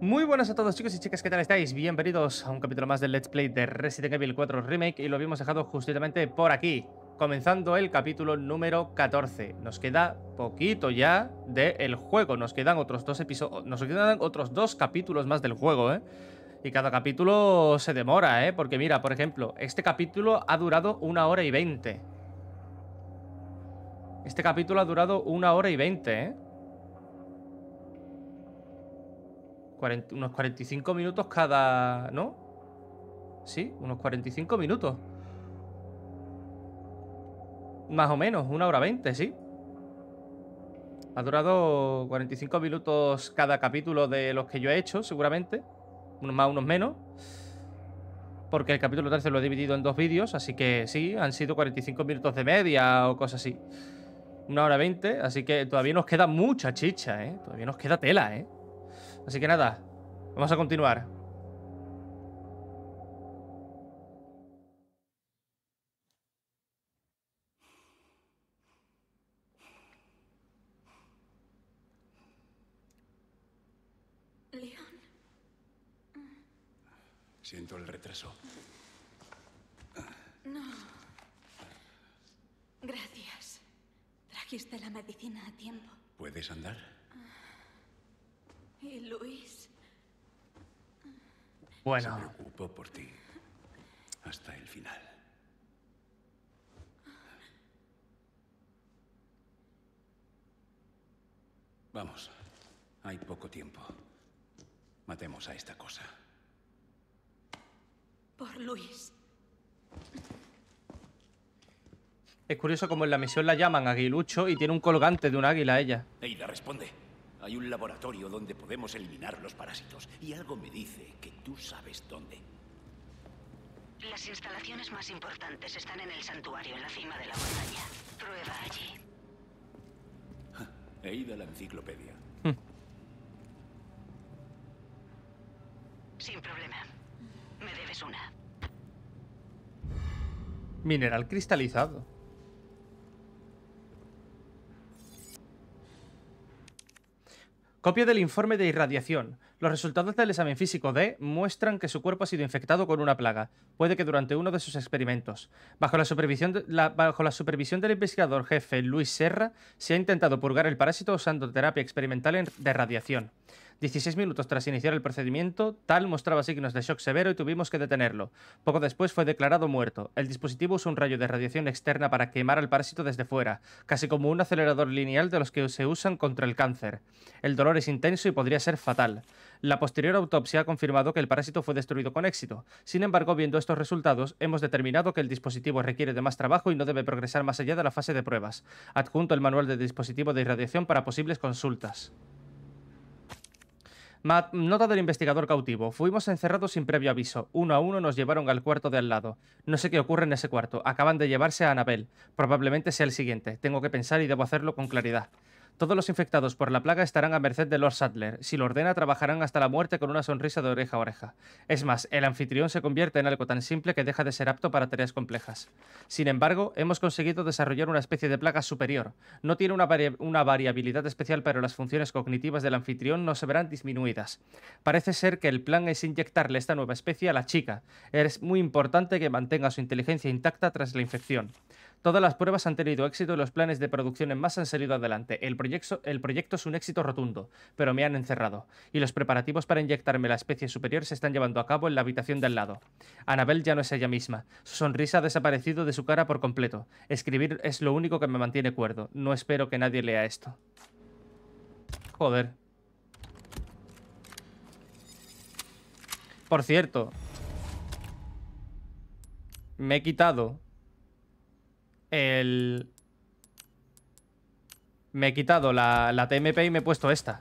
Muy buenas a todos chicos y chicas, ¿qué tal estáis? Bienvenidos a un capítulo más del Let's Play de Resident Evil 4 Remake y lo habíamos dejado justamente por aquí, comenzando el capítulo número 14. Nos queda poquito ya del juego, nos quedan otros dos episodios, nos quedan otros dos capítulos más del juego, ¿eh? Y cada capítulo se demora, ¿eh? Porque mira, por ejemplo, este capítulo ha durado una hora y veinte. Este capítulo ha durado una hora y veinte, ¿eh? Unos 45 minutos cada... ¿No? Sí, unos 45 minutos. Más o menos, una hora 20, sí. Ha durado 45 minutos cada capítulo de los que yo he hecho, seguramente. Unos más, unos menos. Porque el capítulo 13 lo he dividido en dos vídeos, así que sí, han sido 45 minutos de media o cosas así. Una hora 20, así que todavía nos queda mucha chicha, ¿eh? Todavía nos queda tela, ¿eh? Así que nada, vamos a continuar. León, Siento el retraso. no. Gracias. Trajiste la medicina a tiempo. ¿Puedes andar? Y Luis, Se Bueno, preocupó por ti. Hasta el final. Vamos. Hay poco tiempo. Matemos a esta cosa. por Luis. es curioso como en la misión la llaman aguilucho y tiene un colgante de un águila ella. Eida, responde. Hay un laboratorio donde podemos eliminar los parásitos y algo me dice que tú sabes dónde. Las instalaciones más importantes están en el santuario en la cima de la montaña. Prueba allí. Eida la enciclopedia. Sin problema. Me debes una. Mineral cristalizado. Copia del informe de irradiación. Los resultados del examen físico D muestran que su cuerpo ha sido infectado con una plaga, puede que durante uno de sus experimentos. Bajo la supervisión, del investigador jefe Luis Serra, se ha intentado purgar el parásito usando terapia experimental en- de radiación. 16 minutos tras iniciar el procedimiento, Tal mostraba signos de shock severo y tuvimos que detenerlo. Poco después fue declarado muerto. El dispositivo usa un rayo de radiación externa para quemar al parásito desde fuera, casi como un acelerador lineal de los que se usan contra el cáncer. El dolor es intenso y podría ser fatal. La posterior autopsia ha confirmado que el parásito fue destruido con éxito. Sin embargo, viendo estos resultados, hemos determinado que el dispositivo requiere de más trabajo y no debe progresar más allá de la fase de pruebas. Adjunto el manual de dispositivo de irradiación para posibles consultas. Ma- nota del investigador cautivo. Fuimos encerrados sin previo aviso. Uno a uno nos llevaron al cuarto de al lado. No sé qué ocurre en ese cuarto. Acaban de llevarse a Anabel. Probablemente sea el siguiente. Tengo que pensar y debo hacerlo con claridad. Todos los infectados por la plaga estarán a merced de Lord Sadler. Si lo ordena, trabajarán hasta la muerte con una sonrisa de oreja a oreja. Es más, el anfitrión se convierte en algo tan simple que deja de ser apto para tareas complejas. Sin embargo, hemos conseguido desarrollar una especie de plaga superior. No tiene una, vari- una variabilidad especial, pero las funciones cognitivas del anfitrión no se verán disminuidas. Parece ser que el plan es inyectarle esta nueva especie a la chica. Es muy importante que mantenga su inteligencia intacta tras la infección. Todas las pruebas han tenido éxito y los planes de producción en masa han salido adelante. El proyecto, el proyecto es un éxito rotundo, pero me han encerrado. Y los preparativos para inyectarme la especie superior se están llevando a cabo en la habitación del lado. Anabel ya no es ella misma. Su sonrisa ha desaparecido de su cara por completo. Escribir es lo único que me mantiene cuerdo. No espero que nadie lea esto. Joder. Por cierto. Me he quitado el... Me he quitado la, la TMP y me he puesto esta.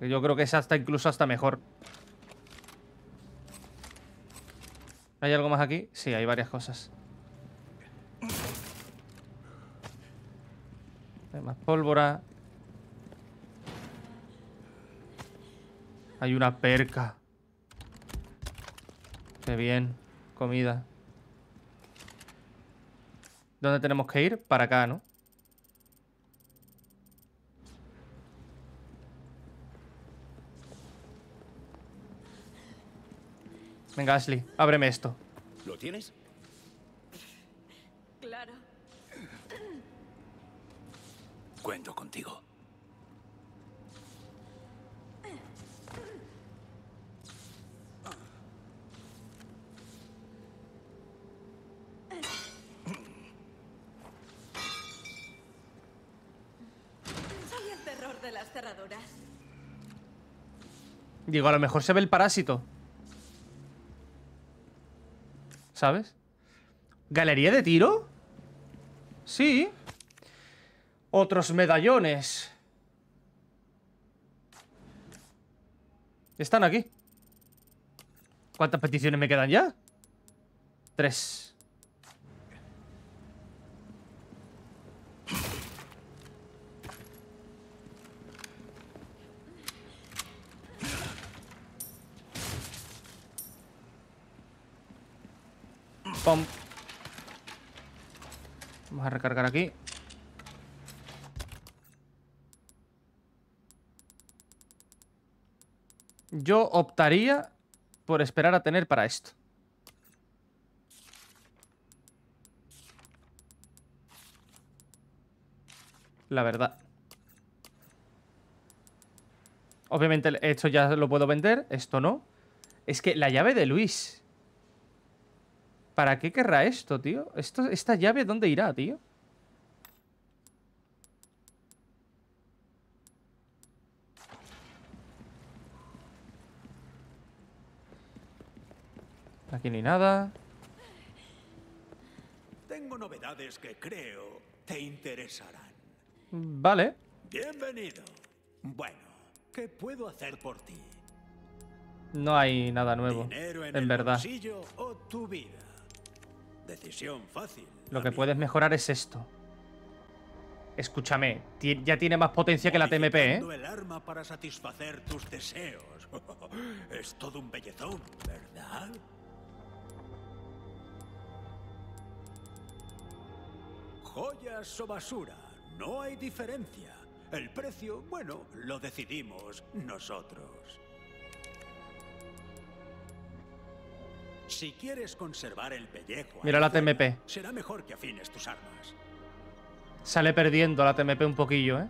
Yo creo que es hasta incluso hasta mejor. ¿Hay algo más aquí? Sí, hay varias cosas. Hay más pólvora. Hay una perca. Qué bien. Comida. ¿Dónde tenemos que ir? Para acá, ¿no? Venga, Ashley, ábreme esto. ¿Lo tienes? Claro. Cuento contigo. Digo, a lo mejor se ve el parásito. ¿Sabes? ¿Galería de tiro? Sí. Otros medallones. Están aquí. ¿Cuántas peticiones me quedan ya? Tres. Pum. Vamos a recargar aquí. Yo optaría por esperar a tener para esto. La verdad. Obviamente esto ya lo puedo vender, esto no. Es que la llave de Luis. ¿Para qué querrá esto, tío? Esto, ¿Esta llave dónde irá, tío? Aquí hay nada. Tengo novedades que creo te interesarán. Vale. Bienvenido. Bueno, ¿qué puedo hacer por ti? No hay nada nuevo. En, verdad. bolsillo o tu vida. Decisión fácil. Lo que amigo. puedes mejorar es esto. Escúchame, ya tiene más potencia que la TMP, ¿eh? El arma para satisfacer tus deseos. es todo un bellezón, ¿verdad? Joyas o basura, no hay diferencia. El precio, bueno, lo decidimos nosotros. Si quieres conservar el pellejo, Mira la fuera, TMP. Será mejor que afines tus armas. Sale perdiendo la TMP un poquillo, ¿eh?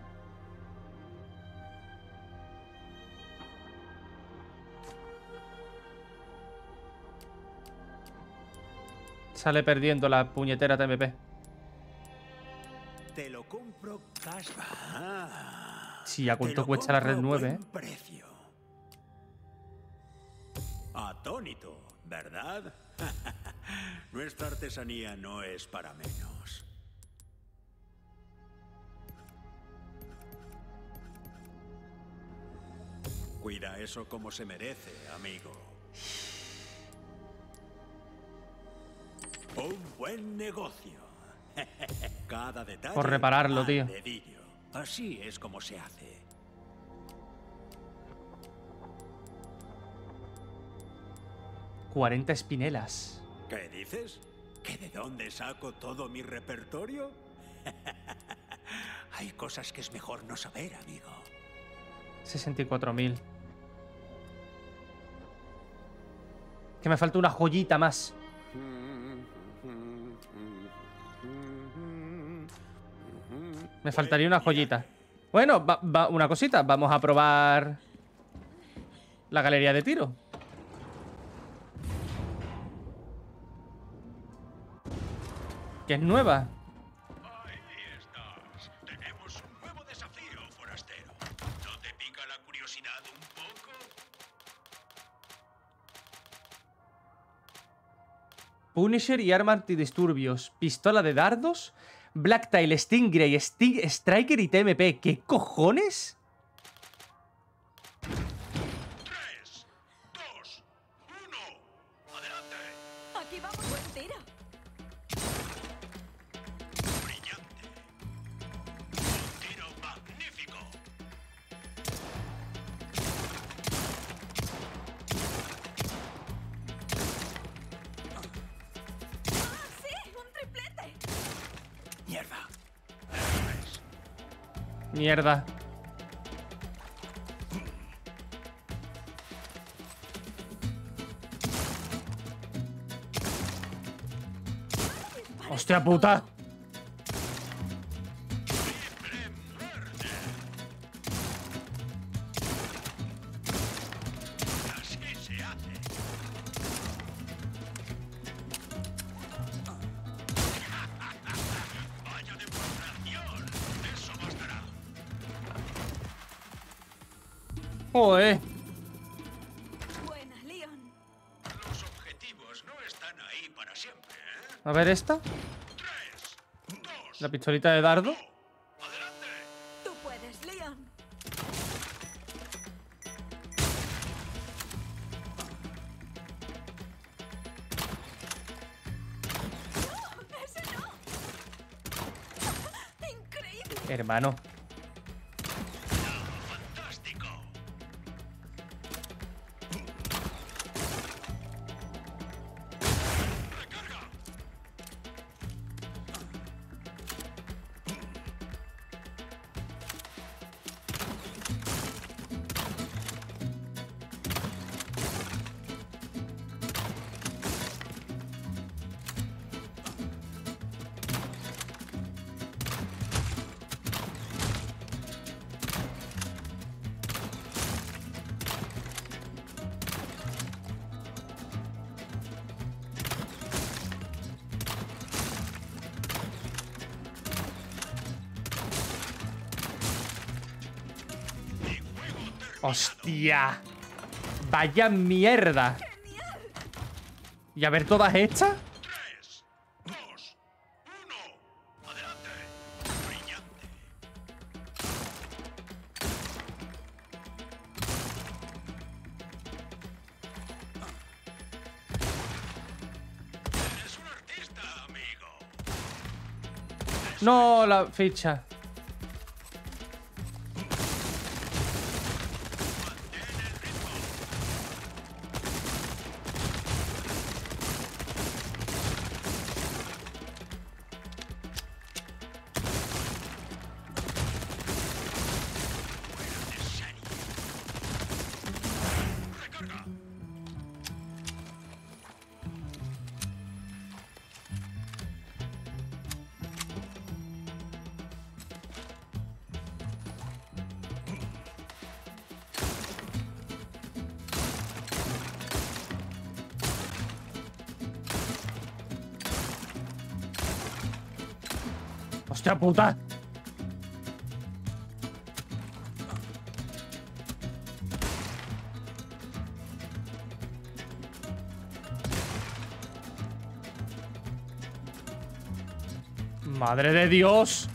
Sale perdiendo la puñetera TMP. Te lo compro cash. Ah, Sí, ¿a cuánto cuesta la Red a 9, buen eh? precio. ¿Verdad? Nuestra artesanía no es para menos. Cuida eso como se merece, amigo. Un buen negocio. Cada detalle. Por repararlo, tío. dedillo. Así es como se hace. ¡40 espinelas! ¿Qué dices? ¿Que de dónde saco todo mi repertorio? Hay cosas que es mejor no saber, amigo. 64.000. Que me falta una joyita más. Me faltaría una joyita. Bueno, va- va- una cosita. Vamos a probar la galería de tiro. Que es nueva. Ahí estás. Tenemos un nuevo desafío, forastero. ¿No te pica la curiosidad un poco? Punisher y arma antidisturbios. Pistola de dardos. Blacktail, Stingray, Sting, Striker y TMP. ¿Qué cojones? Mierda. ¡Hostia puta! Ver esta. La pistolita de dardo. adelante. Tú puedes, Leon. ¡No! ¡Ese no! ¡Increíble! Hermano. ¡Hostia! ¡Vaya mierda! ¿Y a ver todas amigo. No, la ficha. ¡Hostia puta! ¡Madre de Dios!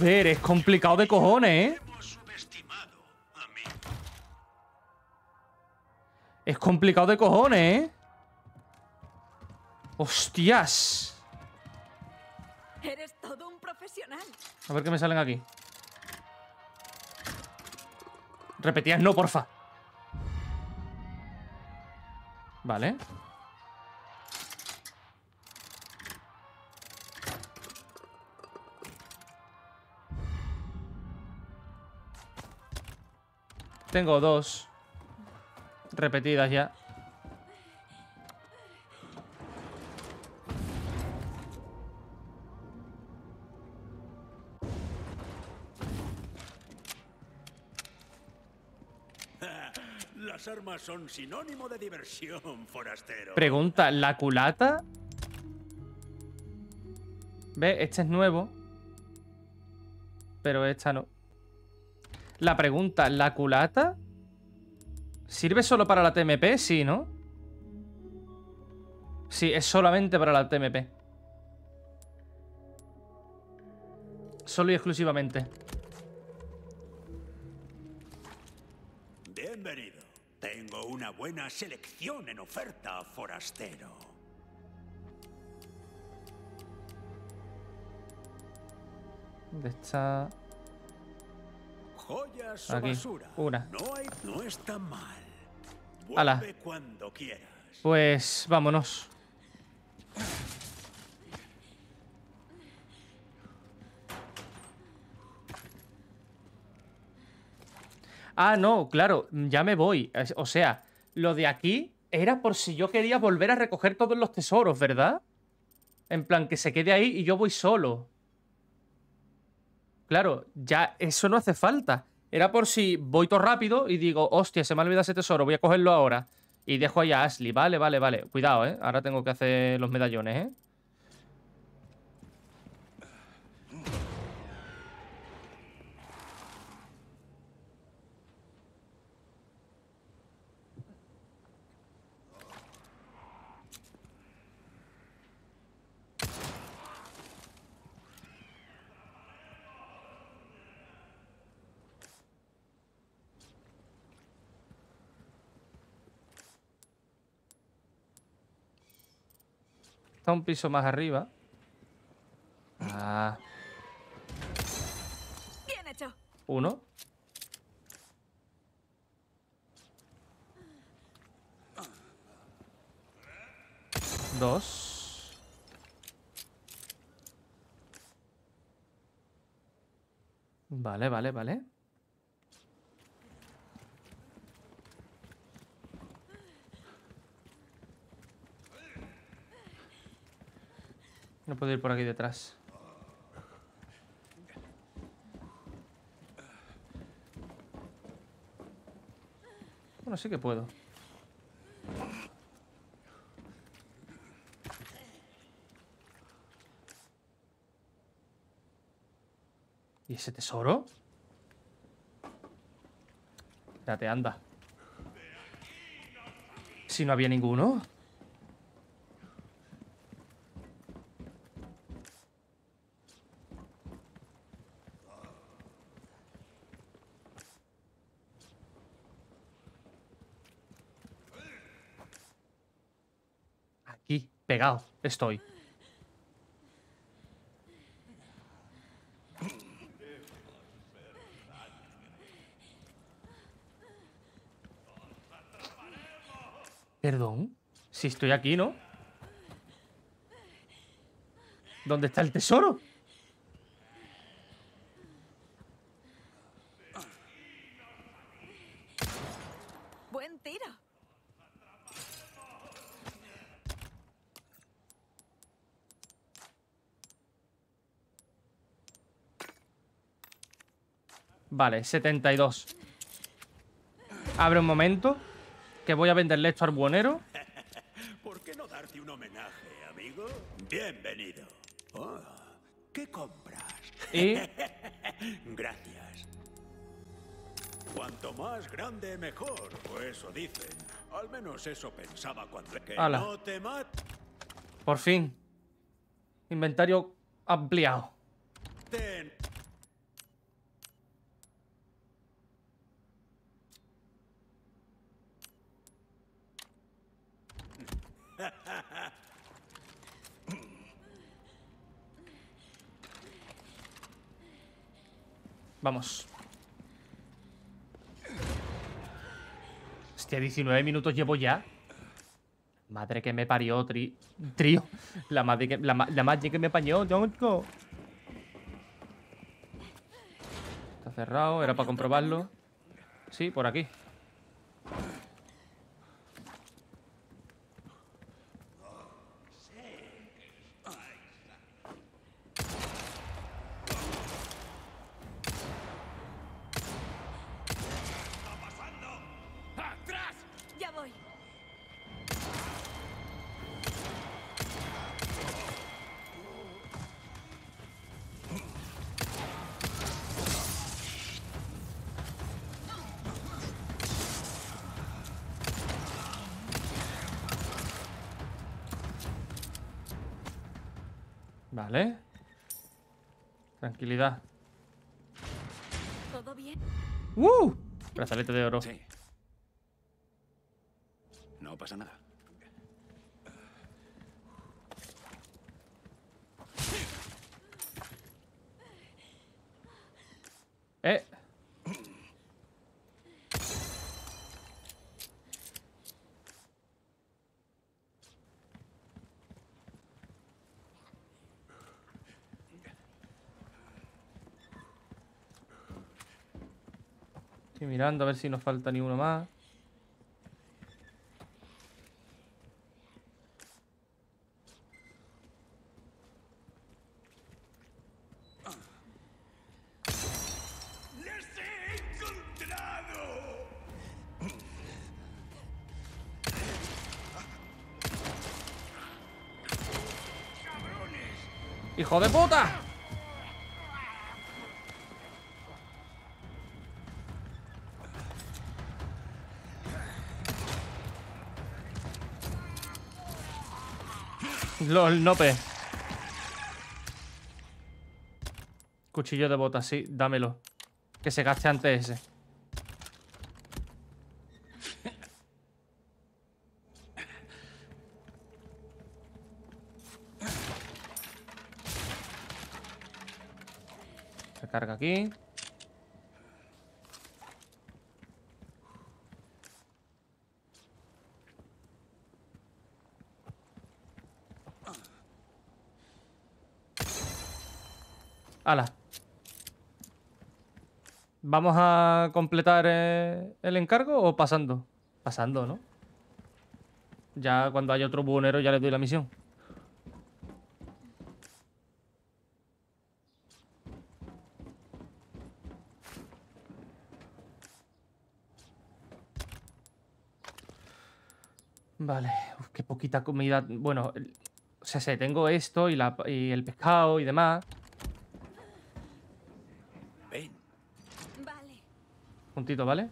Joder, es complicado de cojones, ¿eh? Es complicado de cojones, ¿eh? ¡Hostias! Eres todo un profesional. A ver qué me salen aquí. Repetías no, porfa. Vale. Tengo dos repetidas ya. Las armas son sinónimo de diversión, forastero. Pregunta, ¿la culata? Ve, este es nuevo. Pero esta no. La pregunta, ¿la culata? ¿Sirve solo para la TMP? Sí, ¿no? Sí, es solamente para la TMP. Solo y exclusivamente. Bienvenido. Tengo una buena selección en oferta, forastero. ¿Dónde está? Joyas Aquí. Una. No, hay, no está mal. Ala. Vuelve cuando quieras. Pues vámonos. Ah, no, claro, ya me voy. O sea, lo de aquí era por si yo quería volver a recoger todos los tesoros, ¿verdad? En plan, que se quede ahí y yo voy solo. Claro, ya eso no hace falta. Era por si voy todo rápido y digo, hostia, se me ha olvidado ese tesoro, voy a cogerlo ahora. Y dejo ahí a Ashley. Vale, vale, vale. Cuidado, ¿eh? Ahora tengo que hacer los medallones, ¿eh? Está un piso más arriba. Ah, Bien hecho. uno. Dos. Vale, vale, vale. No puedo ir por aquí detrás. Bueno, sí que puedo. ¿Y ese tesoro? Espérate, anda. Si no había ninguno. Aquí, pegado, estoy. Perdón. Si estoy aquí, ¿no? ¿Dónde está el tesoro? Vale, 72. Abre un momento. Que voy a venderle esto al buonero. ¿Por qué no darte un homenaje, amigo? Bienvenido. Ah, ¿Qué compras? Y Gracias. Cuanto más grande, mejor. O eso dicen. Al menos eso pensaba cuando... Que Ala. no te maten. por fin. Inventario ampliado. Vamos. Hostia, 19 minutos llevo ya. Madre que me parió, tri- trío. La madre que, la, la madre que me pañó, tronco. Está cerrado, era para comprobarlo. Sí, por aquí. Brazalete de oro. Sí. No pasa nada. Estoy mirando a ver si nos falta ni uno más. ¡Hijo de puta! LOL, nope. Cuchillo de bota, sí, dámelo. Que se gaste antes ese. Se carga aquí. Ala. ¿Vamos a completar eh, el encargo o pasando? Pasando, ¿no? Ya cuando haya otro buhonero ya le doy la misión. Vale, uf, qué poquita comida. Bueno, o sea, sé, tengo esto y, la, y el pescado y demás. Ven, Vale. Juntito, ¿vale?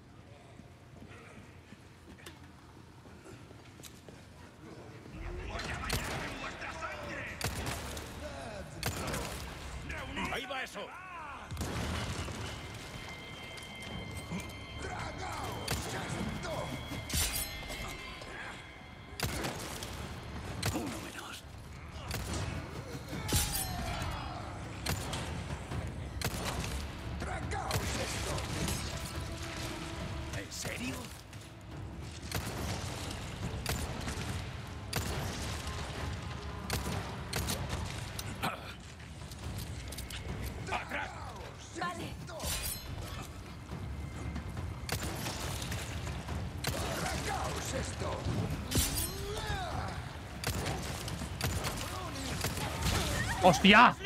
¡Hostia!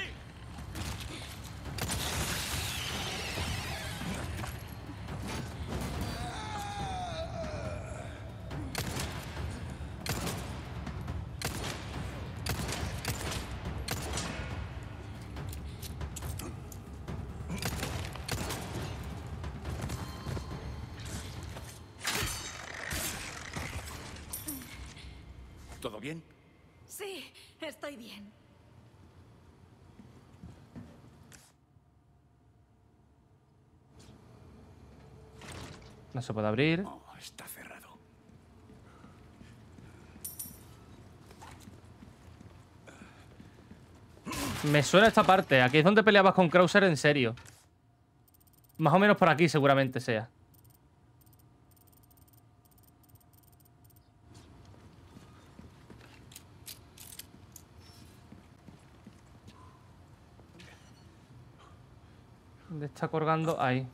¿Todo bien? Sí, estoy bien. No se puede abrir. Oh, está cerrado. Me suena esta parte. Aquí es donde peleabas con Krauser en serio. Más o menos por aquí seguramente sea. ¿Dónde está colgando? Ahí.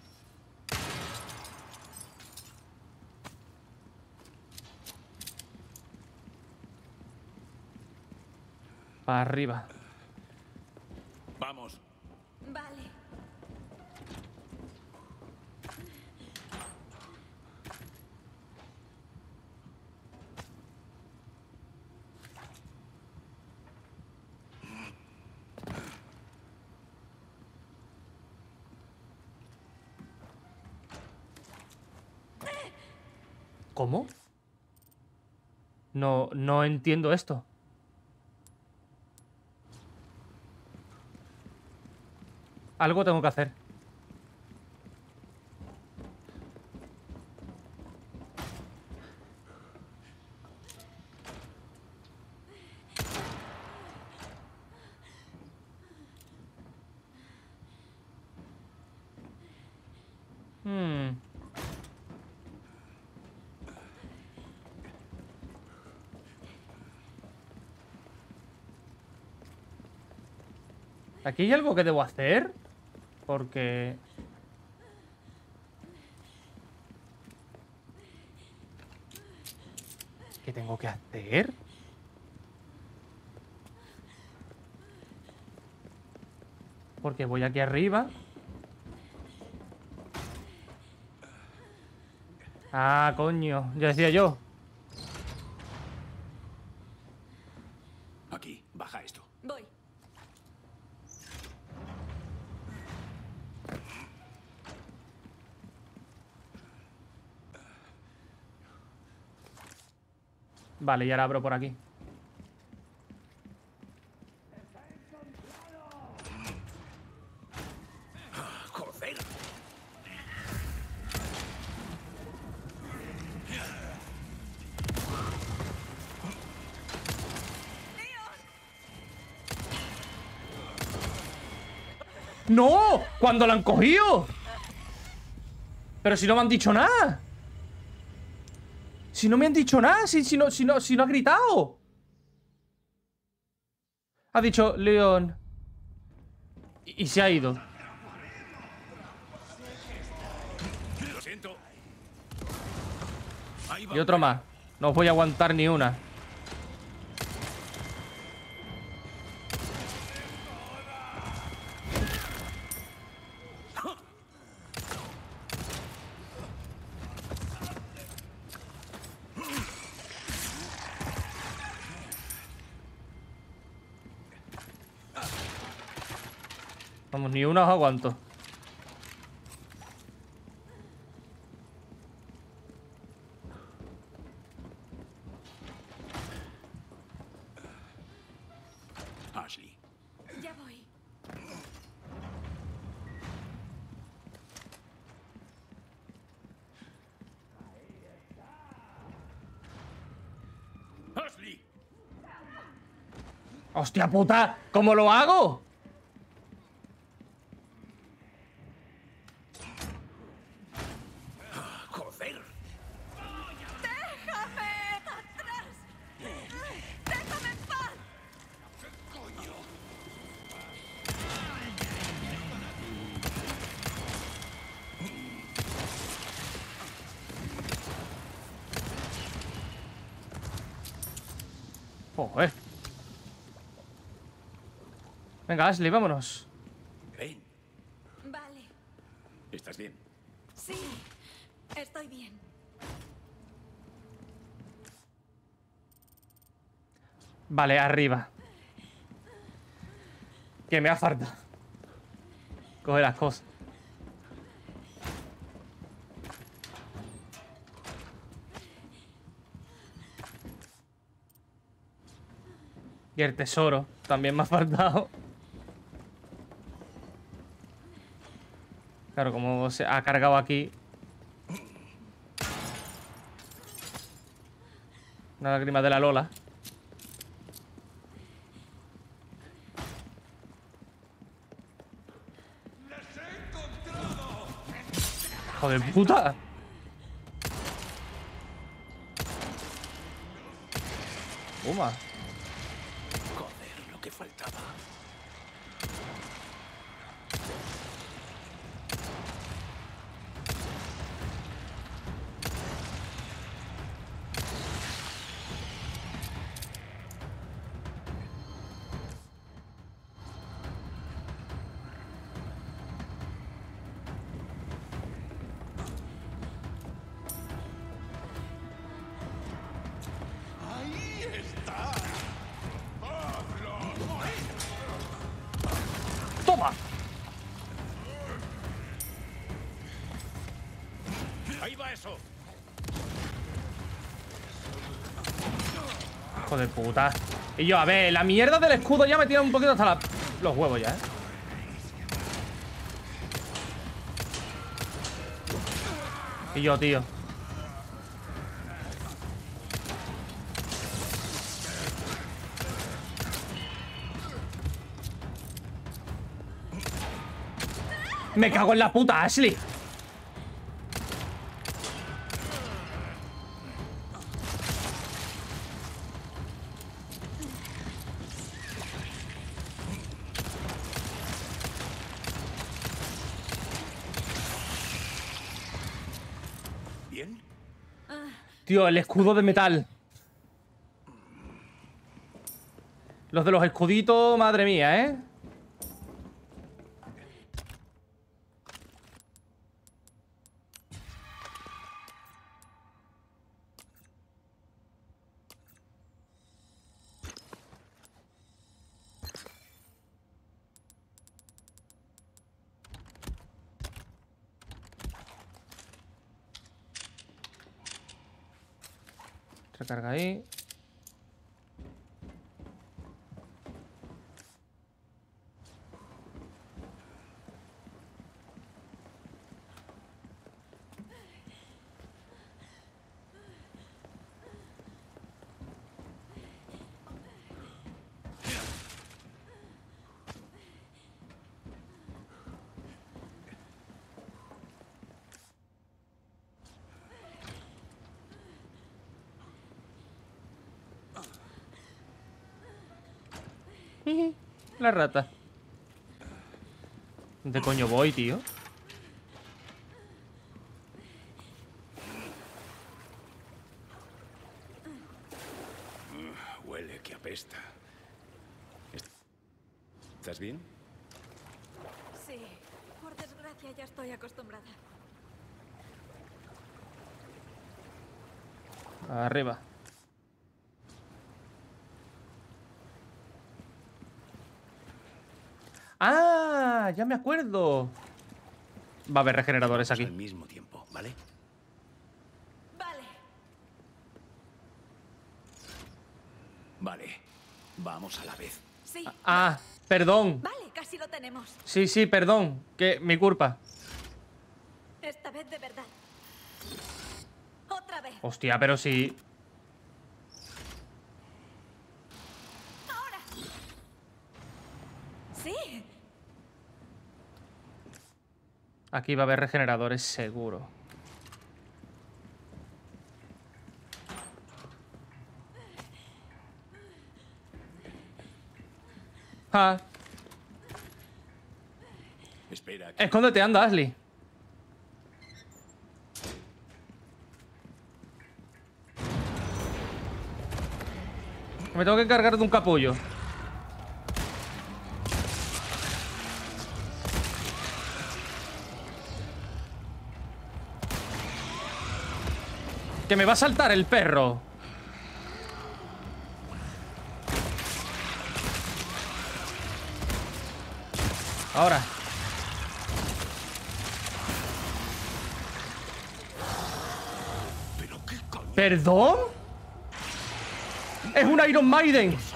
Para arriba. Vamos. Vale. ¿Cómo? No, no entiendo esto. Algo tengo que hacer. Hmm. ¿Aquí hay algo que debo hacer? porque... ¿Qué tengo que hacer? Porque voy aquí arriba. Ah, coño. Ya decía yo. Vale, y ahora abro por aquí. ¡No! ¡Cuando la han cogido! Pero si no me han dicho nada. Si no me han dicho nada, si, no, si, no, ha gritado. Ha dicho León. Y, y se ha ido. Y otro más. No os voy a aguantar ni una. Vamos, ni una os aguanto. ¡Hostia puta! ¿Cómo lo hago? Joder. Venga, Ashley, vámonos. Ven, Vale. ¿estás bien? Sí. Estoy bien. Vale, arriba. Que me ha falta. Coge las cosas. Y el tesoro también me ha faltado. Claro, como se ha cargado aquí. Una lágrima de la Lola. ¡Hijo de puta! Toma. Hijo de puta. Y yo, a ver, la mierda del escudo ya me tiene un poquito hasta los huevos ya, ¿eh? Y yo, tío. Me cago en la puta, Ashley. Tío, el escudo de metal. Los de los escuditos, madre mía, ¿eh? Recarga ahí. La rata. ¿Dónde coño voy, tío? Huele que apesta. Est- ¿Estás bien? Sí, por desgracia ya estoy acostumbrada. Arriba. ¡Ah! Ya me acuerdo. Va a haber regeneradores aquí. Al mismo tiempo, ¿vale? Vale. Vale. Vamos a la vez. Sí. Ah, perdón. Vale, casi lo tenemos. Sí, sí, perdón. Que mi culpa. Esta vez de verdad. Otra vez. Hostia, pero sí. Ahora. Sí. Aquí va a haber regeneradores seguro. Ah, Espera. que- escóndete, anda, Ashley. Me tengo que cargar de un capullo. Que me va a saltar el perro. Ahora. ¿Perdón? Es un Iron Maiden.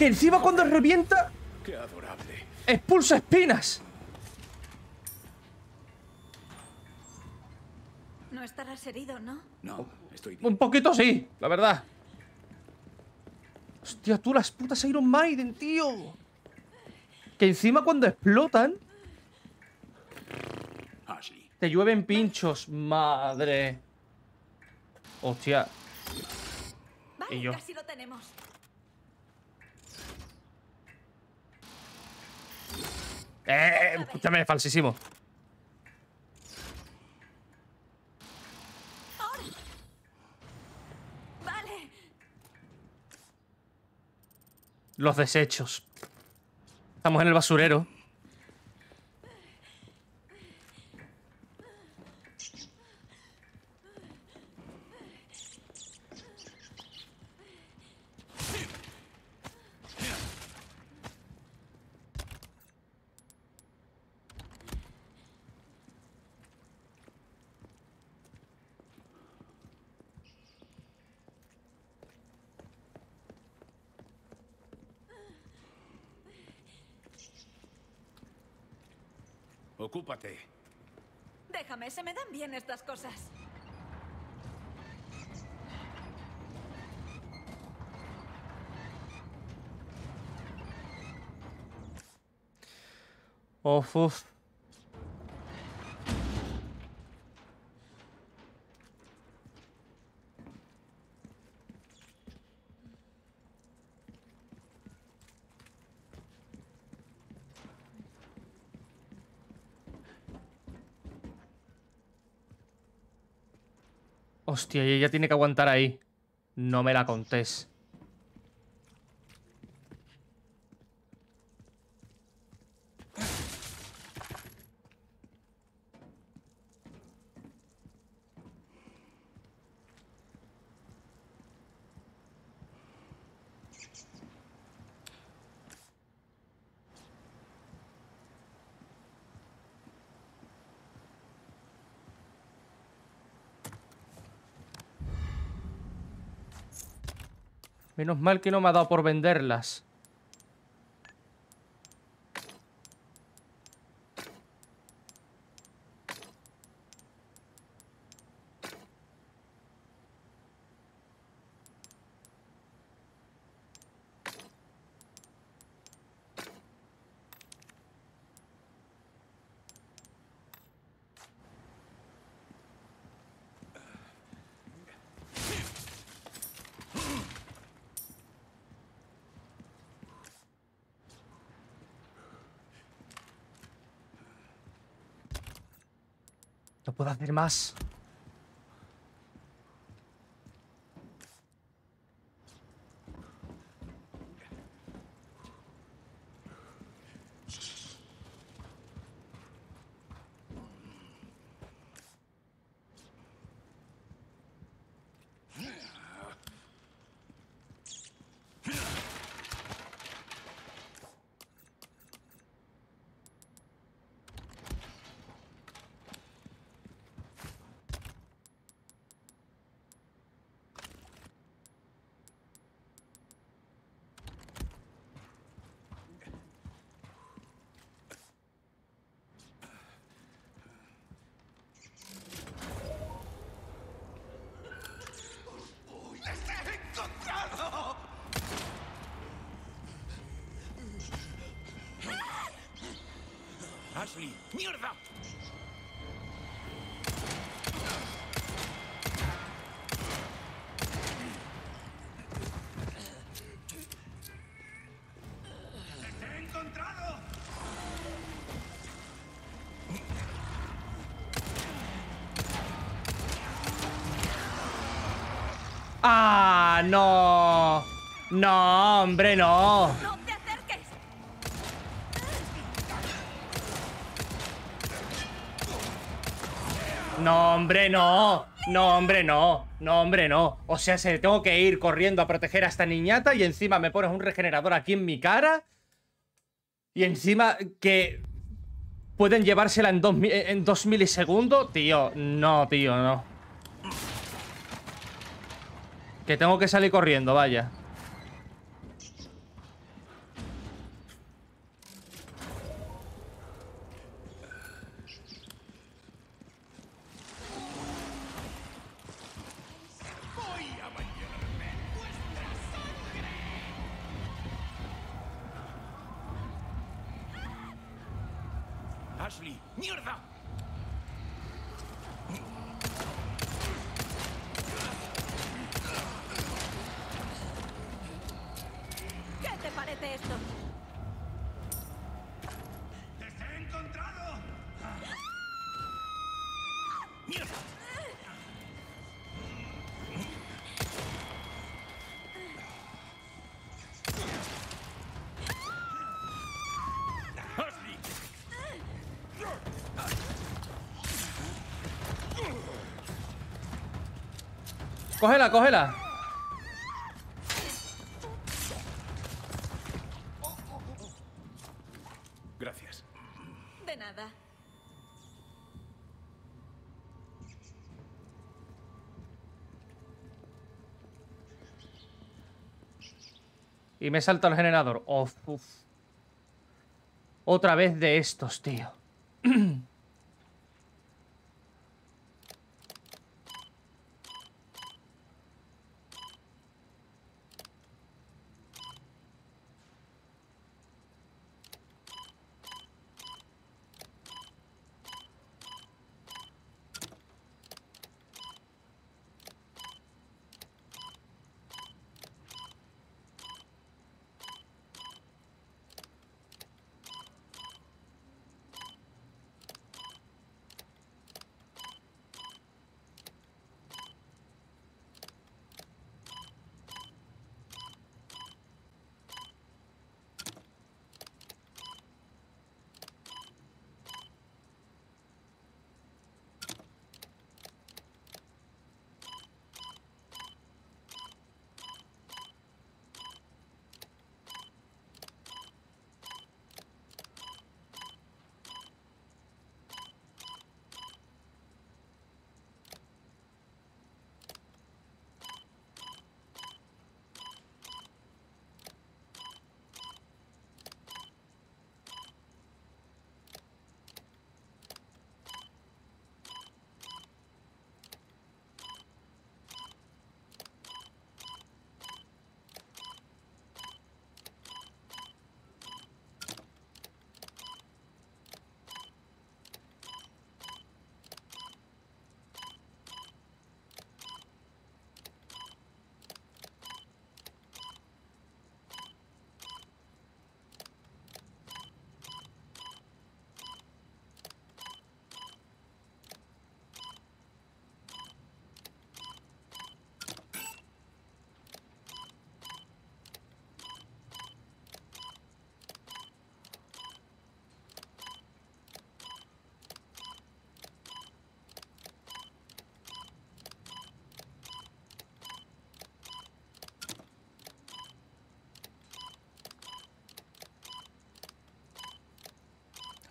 Que encima cuando revienta, ¡Qué adorable! expulsa espinas. No estarás herido, ¿no? No, estoy bien. Un poquito sí, la verdad. Hostia, tú las putas Iron Maiden, tío. Que encima cuando explotan, Ashley. te llueven pinchos. Madre. Hostia. Vale, Y yo. casi lo tenemos. Eh, escúchame, falsísimo. Vale. Los desechos. Estamos en el basurero. estas cosas. Oh, of, of. Hostia, ella tiene que aguantar ahí. No me la contés. Menos mal que no me ha dado por venderlas. No puedo hacer más. Ashley, mierda. ¡Ah, no! No, hombre, no. No, hombre, no. No, hombre, no. No, hombre, no. O sea, se tengo que ir corriendo a proteger a esta niñata y encima me pones un regenerador aquí en mi cara. Y encima que pueden llevársela en dos, en dos milisegundos. Tío, no, tío, no. Que tengo que salir corriendo, vaya. Cógela, cógela. gracias. De nada. Y me salta el generador. Uf, uf. Otra vez de estos, tío.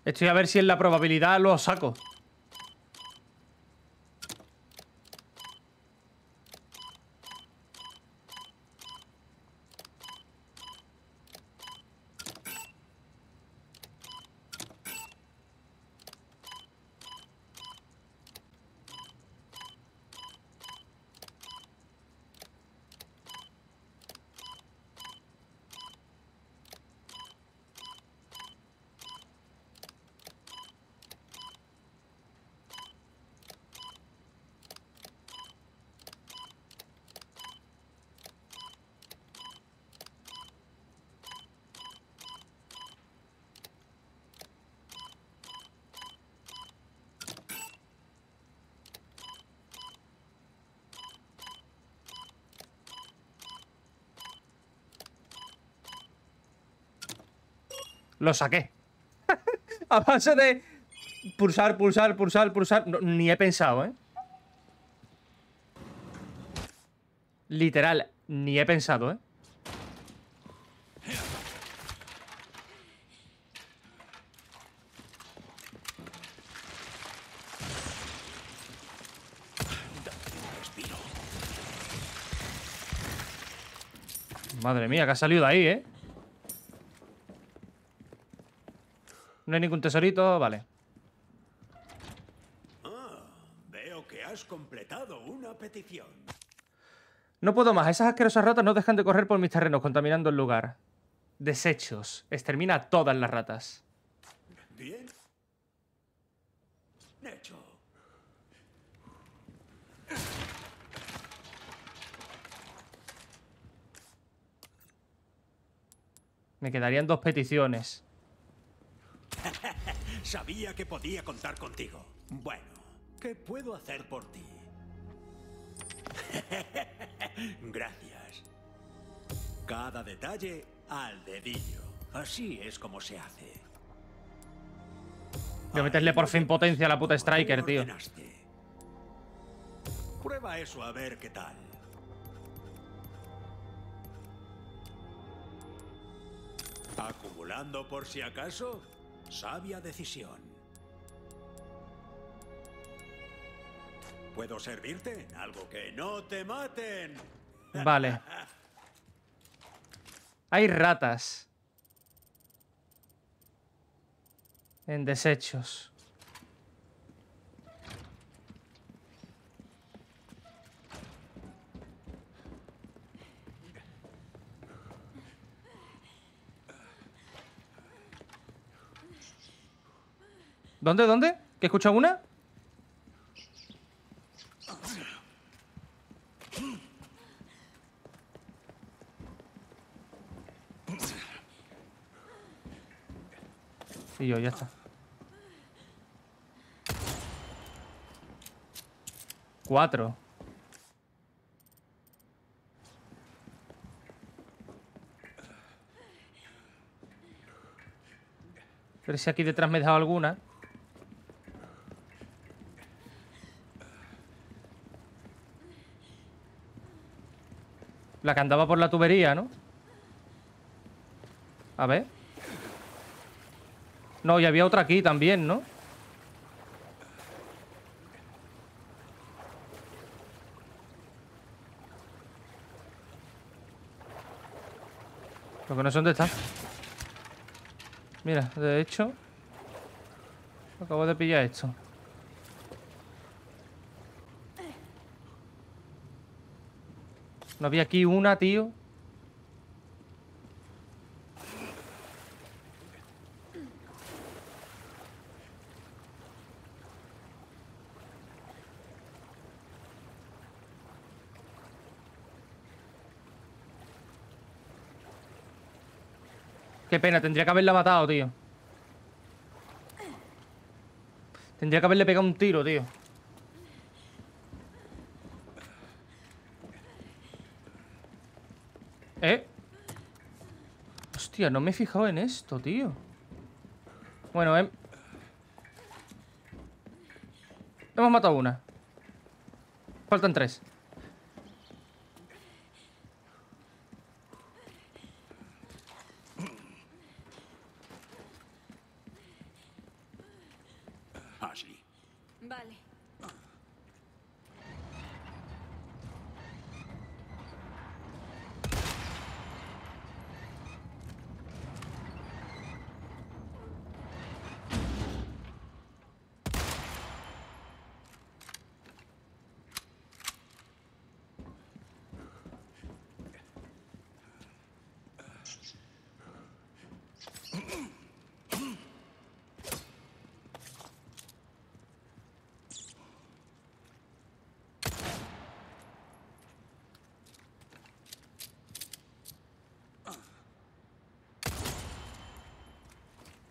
Estoy a ver si en la probabilidad lo saco. Lo saqué. a base de pulsar, pulsar, pulsar, pulsar. Ni he pensado, ¿eh? Literal, ni he pensado, ¿eh? Madre mía, que ha salido de ahí, ¿eh? No hay ningún tesorito, vale. Veo que has completado una petición. No puedo más. Esas asquerosas ratas no dejan de correr por mis terrenos, contaminando el lugar. Desechos. Extermina a todas las ratas. Bien. Hecho. Me quedarían dos peticiones. Sabía que podía contar contigo. Bueno, ¿qué puedo hacer por ti? Gracias. Cada detalle al dedillo. Así es como se hace. Voy a meterle por fin potencia a la puta Striker, tío. Prueba eso a ver qué tal. Acumulando por si acaso. Sabia decisión. ¿Puedo servirte? Algo que no te maten. Vale. Hay ratas. En desechos. ¿Dónde? ¿Dónde? ¿Que escucha una? Y yo, ya está. Cuatro. Pero si aquí detrás me he dejado alguna. La que andaba por la tubería, ¿no? A ver. No, y había otra aquí también, ¿no? Lo que no sé dónde está. Mira, de hecho... Acabo de pillar esto. No había aquí una, tío. Qué pena, tendría que haberla matado, tío. Tendría que haberle pegado un tiro, tío. ¿Eh? Hostia, no me he fijado en esto, tío. Bueno, eh. Hemos matado una. Faltan tres.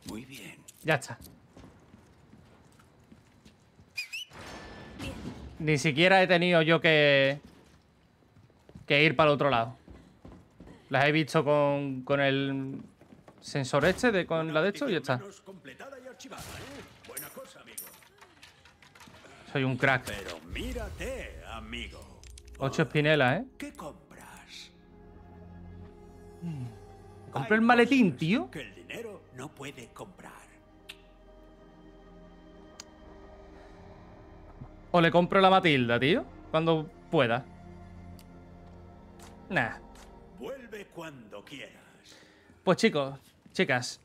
Muy bien. Ya está. Ni siquiera he tenido yo que... Que ir para el otro lado. Las he visto con, con el sensor este, de, con la de esto y ya está. ¿eh? Soy un crack. Pero mírate, amigo. Ocho espinelas, ¿eh? ¿Qué compras? Compré el maletín, tío. Que el dinero no puede comprar. O le compro la Matilda, tío. Cuando pueda. Nah. Vuelve cuando quieras. Pues chicos, chicas,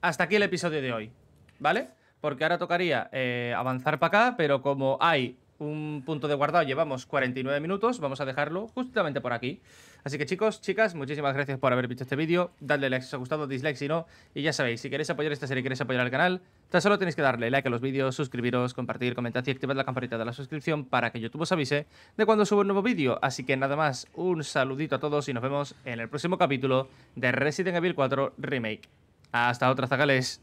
hasta aquí el episodio de hoy, ¿vale? Porque ahora tocaría eh, avanzar para acá, pero como hay un punto de guardado, llevamos 49 minutos, vamos a dejarlo justamente por aquí. Así que chicos, chicas, muchísimas gracias por haber visto este vídeo, dadle like si os ha gustado, dislike si no, y ya sabéis, si queréis apoyar esta serie, queréis apoyar al canal, tan solo tenéis que darle like a los vídeos, suscribiros, compartir, comentar y activar la campanita de la suscripción para que YouTube os avise de cuando subo un nuevo vídeo. Así que nada más, un saludito a todos y nos vemos en el próximo capítulo de Resident Evil 4 Remake. Hasta otra, zagales.